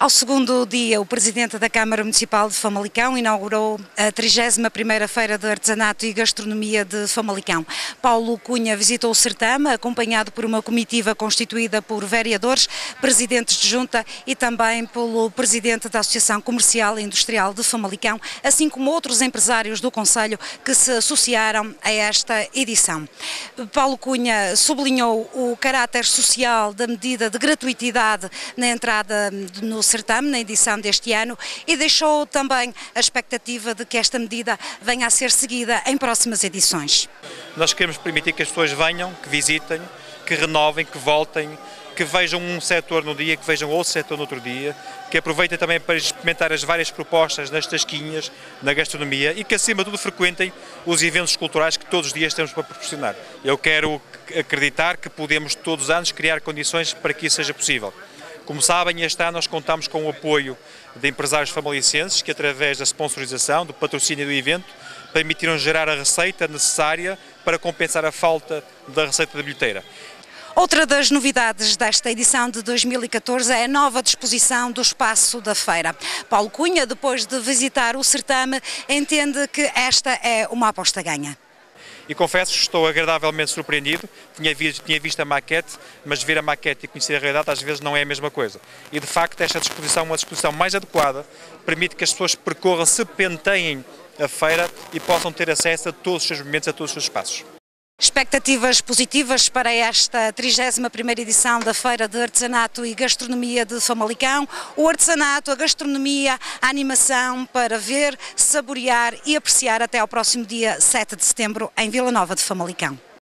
Ao segundo dia, o Presidente da Câmara Municipal de Famalicão inaugurou a 31ª Feira de Artesanato e Gastronomia de Famalicão. Paulo Cunha visitou o certame, acompanhado por uma comitiva constituída por vereadores, presidentes de junta e também pelo Presidente da Associação Comercial e Industrial de Famalicão, assim como outros empresários do Conselho que se associaram a esta edição. Paulo Cunha sublinhou o caráter social da medida de gratuitidade na entrada no certame, na edição deste ano, e deixou também a expectativa de que esta medida venha a ser seguida em próximas edições. Nós queremos permitir que as pessoas venham, que visitem, que renovem, que voltem, que vejam um setor no dia, que vejam outro setor no outro dia, que aproveitem também para experimentar as várias propostas nas tasquinhas, na gastronomia e que acima de tudo frequentem os eventos culturais que todos os dias temos para proporcionar. Eu quero acreditar que podemos todos os anos criar condições para que isso seja possível. Como sabem, este ano nós contamos com o apoio de empresários famalicenses que, através da sponsorização, do patrocínio do evento, permitiram gerar a receita necessária para compensar a falta da receita da bilheteira. Outra das novidades desta edição de 2014 é a nova disposição do espaço da feira. Paulo Cunha, depois de visitar o certame, entende que esta é uma aposta ganha e confesso que estou agradavelmente surpreendido. Tinha visto, tinha visto a maquete, mas ver a maquete e conhecer a realidade às vezes não é a mesma coisa. E de facto esta disposição é uma disposição mais adequada, permite que as pessoas percorram, se penteiem a feira e possam ter acesso a todos os seus movimentos, a todos os seus espaços. Expectativas positivas para esta 31ª edição da Feira de Artesanato e Gastronomia de Famalicão. O artesanato, a gastronomia, a animação para ver, saborear e apreciar até ao próximo dia 7 de setembro em Vila Nova de Famalicão.